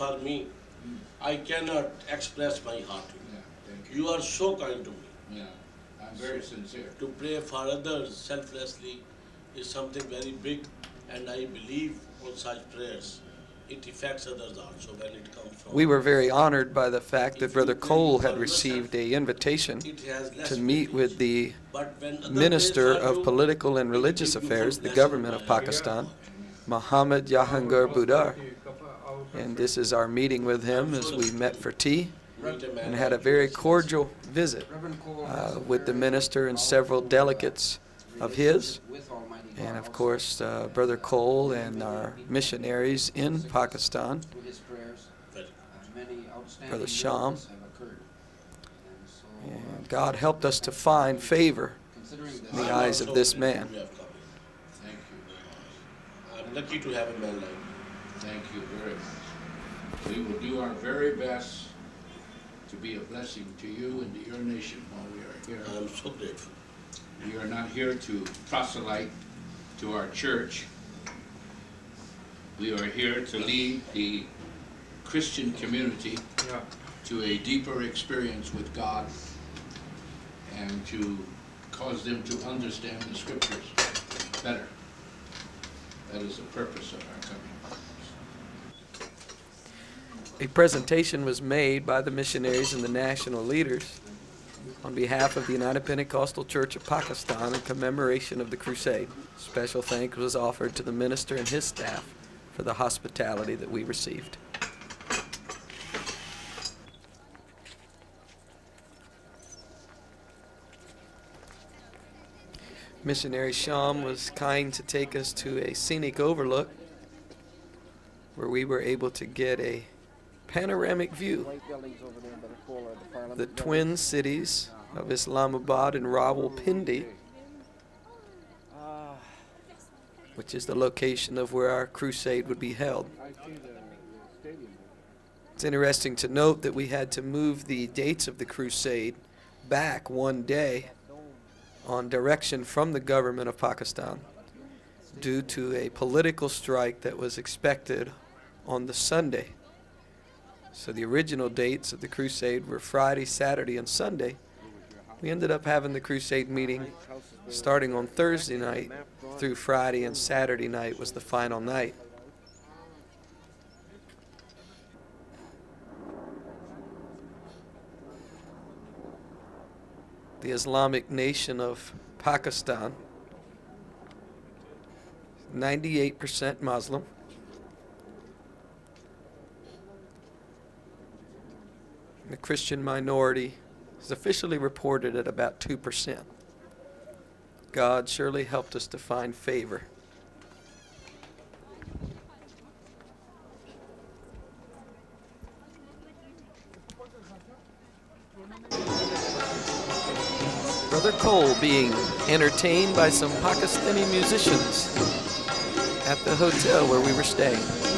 happiness and encouragement for me. I cannot express my heart. Yeah, thank you. You are so kind to me. Yeah, I'm very sincere. To pray for others selflessly is something very big, and I believe on such prayers. It affects others also when it comes from. We were very honored by the fact that Brother Cole had received a invitation It has less to meet with the But when other Minister of you, Political and Religious it gives you Affairs, the government of by Allah. Pakistan, Muhammad Jahangir Badar. And this is our meeting with him as we met for tea and had a very cordial visit uh, with the minister and several delegates of his, and of course, uh, Brother Cole and our missionaries in Pakistan. Brother Sham. And God helped us to find favor in the eyes of this man. you have come. Thank you very much. I'm lucky to have a man like. Thank you very much. We will do our very best to be a blessing to you and to your nation while we are here. I'm so grateful. We are not here to proselyte to our church. We are here to lead the Christian community to a deeper experience with God and to cause them to understand the scriptures better. That is the purpose of our coming. A presentation was made by the missionaries and the national leaders on behalf of the United Pentecostal Church of Pakistan in commemoration of the crusade. Special thanks was offered to the minister and his staff for the hospitality that we received. Missionary Sham was kind to take us to a scenic overlook where we were able to get a panoramic view the twin cities of Islamabad and Rawalpindi, which is the location of where our crusade would be held. It's interesting to note that we had to move the dates of the crusade back one day on direction from the government of Pakistan due to a political strike that was expected on the Sunday. So the original dates of the crusade were Friday, Saturday, and Sunday. We ended up having the crusade meeting starting on Thursday night through Friday, and Saturday night was the final night. The Islamic nation of Pakistan, 98% Muslim. The Christian minority is officially reported at about 2%. God surely helped us to find favor. Brother Cole being entertained by some Pakistani musicians at the hotel where we were staying.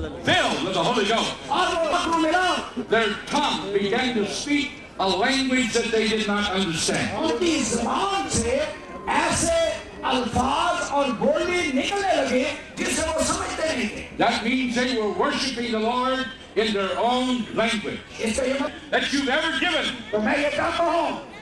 filled with the Holy Ghost. Their tongue began to speak a language that they did not understand. That means they were worshiping the Lord in their own language that you've ever given.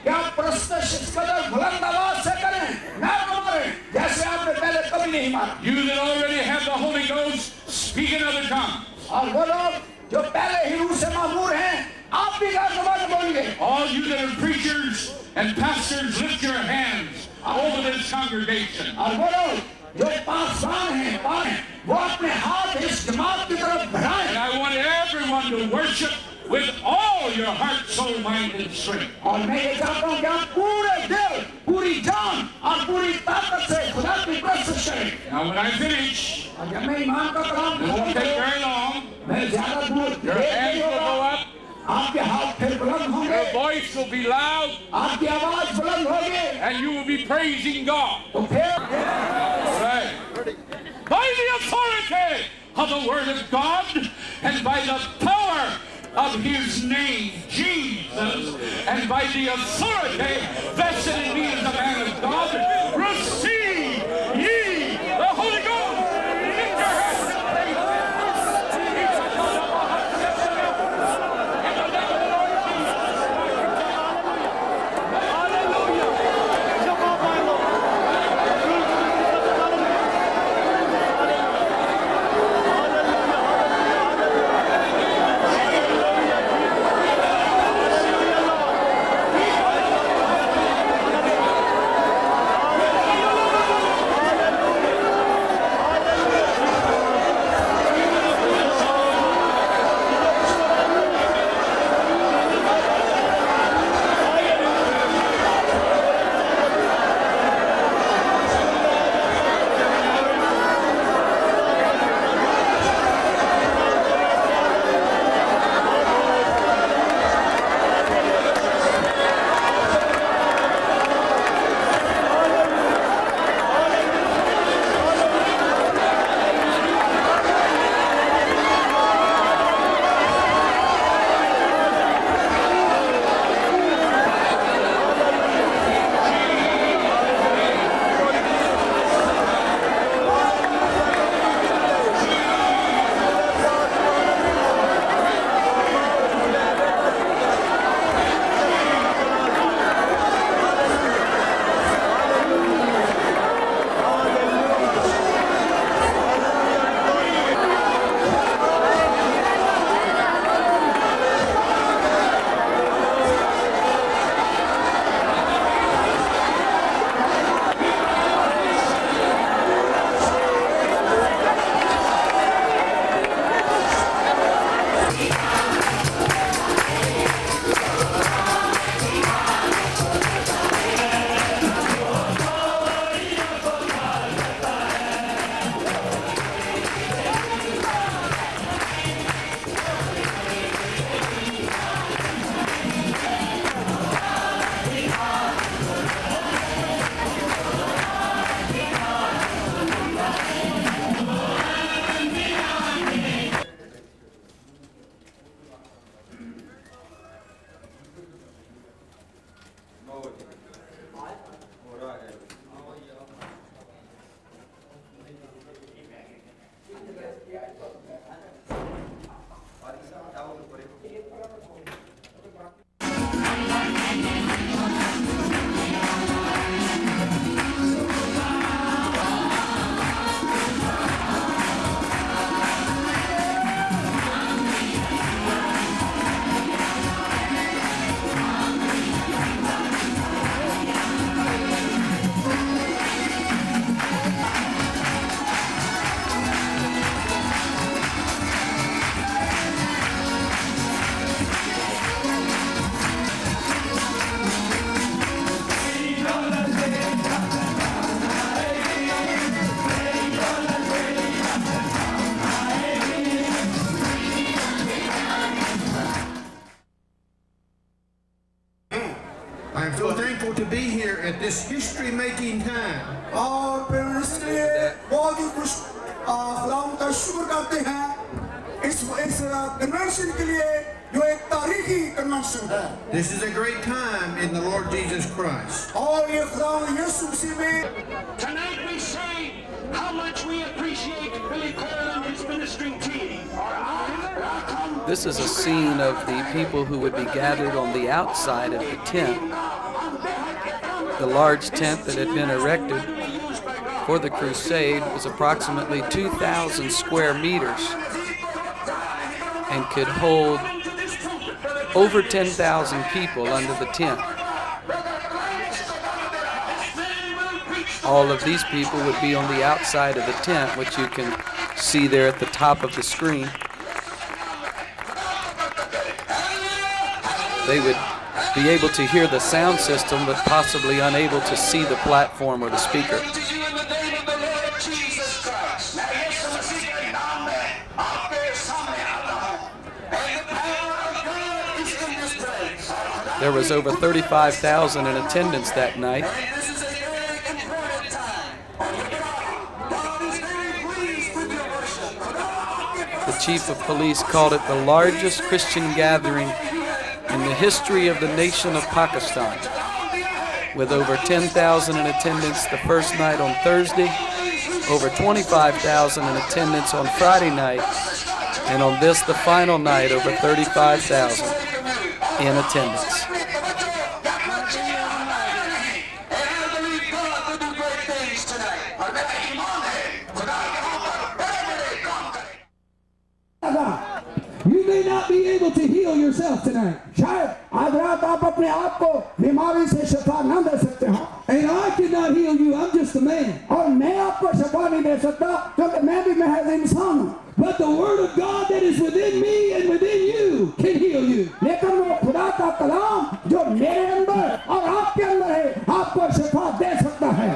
तो मैं ये कहता हूँ कि आप प्रश्न इस कदर बुलंद आवाज से करें ना मारें जैसे आपने पहले कभी नहीं मारा You that already have the Holy Ghost, speak in other tongues. और वो लोग जो पहले ही रूह से मामूर हैं आप भी गैर जबान बोलिए All you that are preachers and pastors, lift your hands over this congregation. और वो लोग जो पासवान हैं पान हैं, वो अपने हाथ इस जमात की तरफ And बढ़ाएं I want everyone to worship with all your heart, soul, mind, and strength. और मैं ये चाहता हूँ कि आप पूरे दिल पूरी जान और पूरी ताकत से खुदा की प्रशंसा करें Now, when I finish, और जब मैं ईमान का कलाम it won't take खत्म very long. मैं ज्यादा दूर Your देर hands नहीं will go होगा up, आपके हाथ फिर बुलंद होंगे your voice will be loud, आपकी आवाज बुलंद होगी and you will be praising God. तो फिर Right. By the authority of the Word of God and by the power of His name, Jesus, and by the authority vested in me as a man of God, This is a great time in the Lord Jesus Christ. All you. Tonight we say how much we appreciate Billy Cole and his ministering team. This is a scene of the people who would be gathered on the outside of the tent, the large tent that had been erected for the crusade was approximately 2,000 square meters and could hold over 10,000 people under the tent. All of these people would be on the outside of the tent, which you can see there at the top of the screen. They would be able to hear the sound system, but possibly unable to see the platform or the speaker. There was over 35,000 in attendance that night. The chief of police called it the largest Christian gathering in the history of the nation of Pakistan, with over 10,000 in attendance the first night on Thursday, over 25,000 in attendance on Friday night, and on this, the final night, over 35,000 in attendance. You may not be able to heal yourself tonight. शायद आज रात आप अपने आप को बीमारी से शिफा न दे सकते हो And I cannot heal you. I'm just a man. और मैं आपको शिफा नहीं दे सकता क्योंकि मैं भी महज इंसान हूँ But the word of God that is within me and within you can heal you. लेकिन वो खुदा का कलाम जो मेरे अंदर और आपके अंदर है आपको शिफा दे सकता है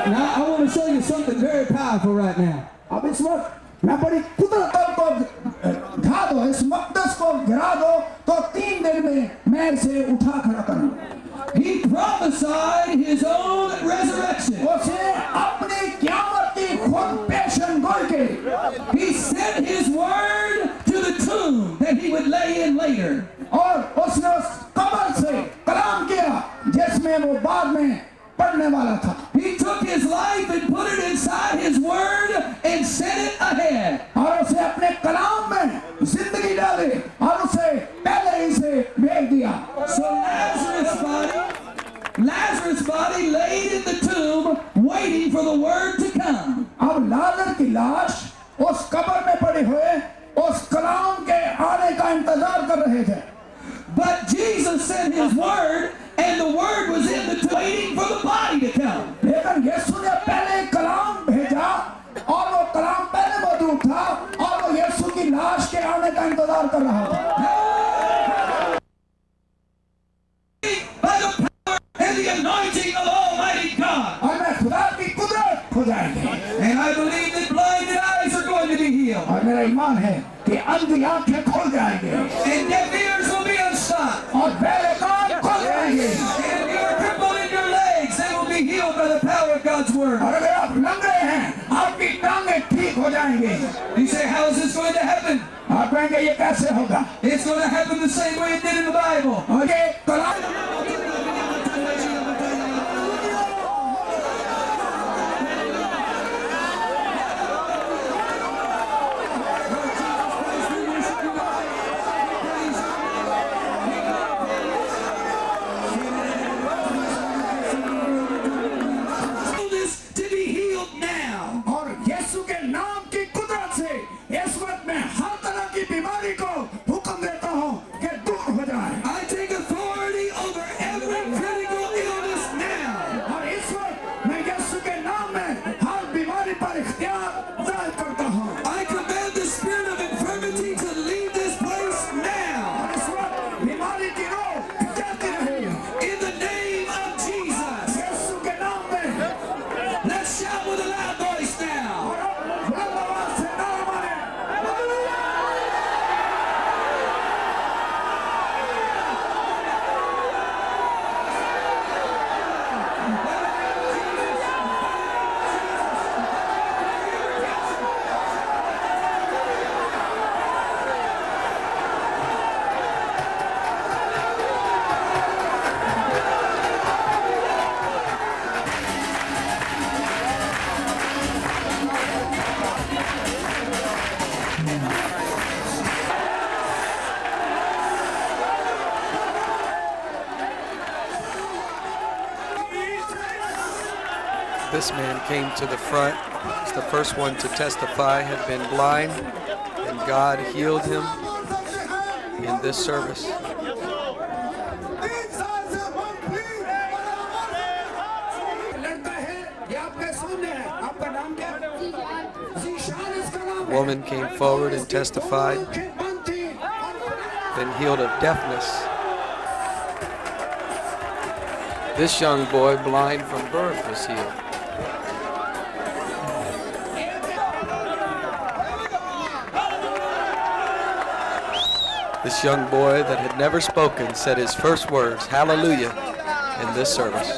Now, I want to show you something very powerful right now. अब इस वक्त जिसमें वो बाद में पढ़ने वाला था He took his life and put it inside his word and sent it ahead. और उसे अपने कलाम में जिंदगी डाली और उसे पहले ही से भेज दिया So Lazarus' body, Lazarus' body laid in the tomb, waiting for the word to come. अब लाजर की लाश उस कबर में पड़े हुए उस कलाम के आने का इंतजार कर रहे थे But Jesus sent his word, and the word was in the waiting for the body to come. लेकिन यीशु ने पहले कलाम भेजा और वो कलाम पहले मौजूद था और वो यीशु की लाश के आने का इंतज़ार कर रहा था हो And I believe that blinded eyes are going to be healed. और मेरा ईमान है कि अंधी आँखें खोल जाएँगे And deaf ears will be unstopped. और बहरे कान खोल जाएंगे And you're crippled in your legs, they will be healed by the power of God's word. और अगर आप लंगड़े हैं आपकी टांगे ठीक हो जाएंगी You say, how is this going to happen? आप कहेंगे ये कैसे होगा It's going to happen the same way it did in the Bible. और came to the front, the first one to testify, had been blind, and God healed him in this service. A woman came forward and testified, been healed of deafness. This young boy, blind from birth, was healed. This young boy that had never spoken said his first words, Hallelujah, in this service.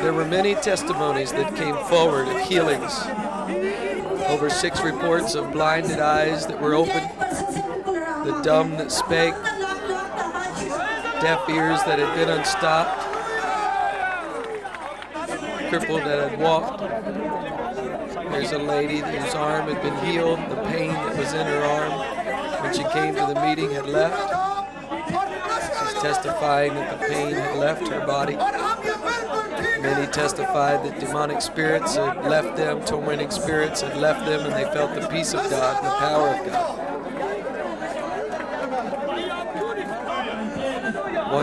There were many testimonies that came forward of healings. Over six reports of blinded eyes that were opened, the dumb that spake, deaf ears that had been unstopped, crippled that had walked. There's a lady whose arm had been healed, the pain that was in her arm when she came to the meeting had left. She's testifying that the pain had left her body. Many testified that demonic spirits had left them, tormenting spirits had left them, and they felt the peace of God and the power of God.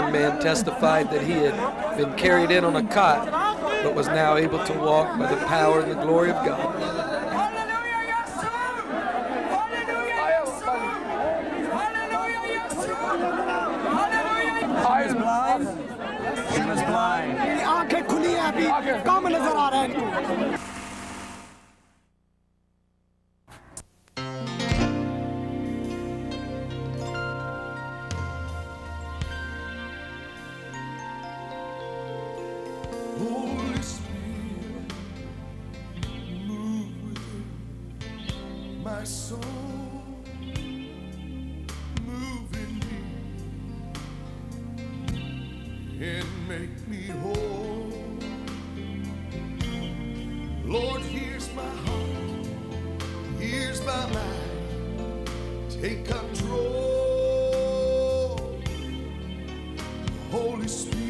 One man testified that he had been carried in on a cot, but was now able to walk by the power and the glory of God. Eyes blind. She was blind. आंखें खुली हैं अभी कम नजर आ रहा है इनको Lord, here's my heart, here's my mind, take control. Holy Spirit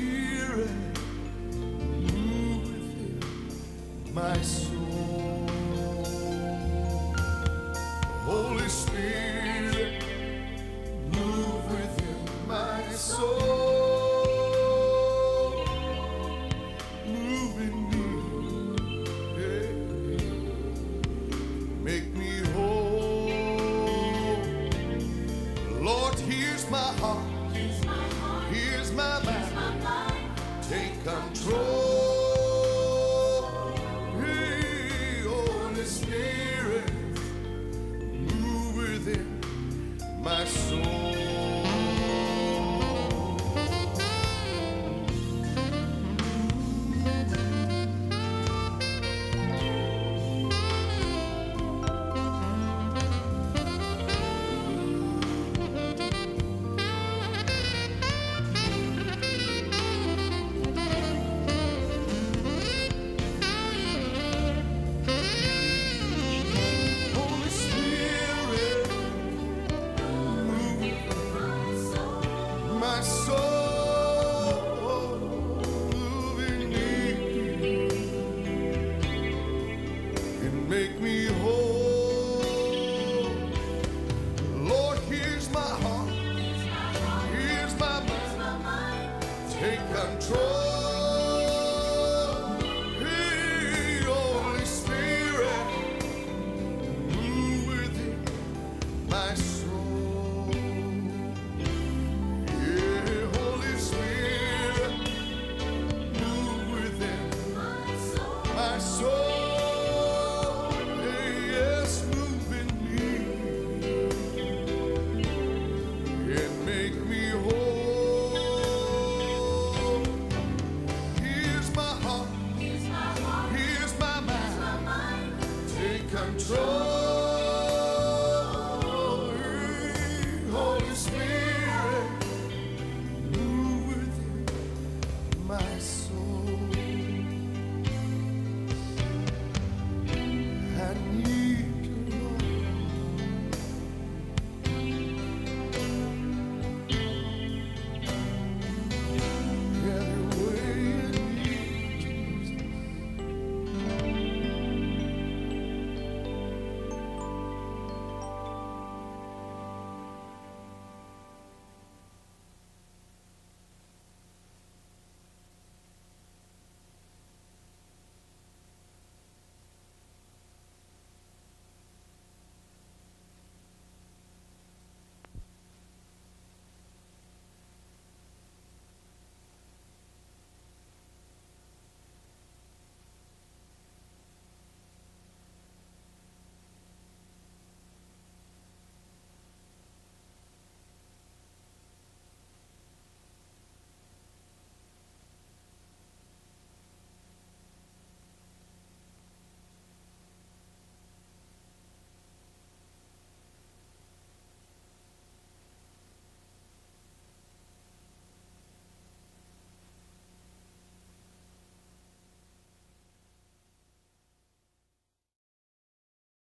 make me control.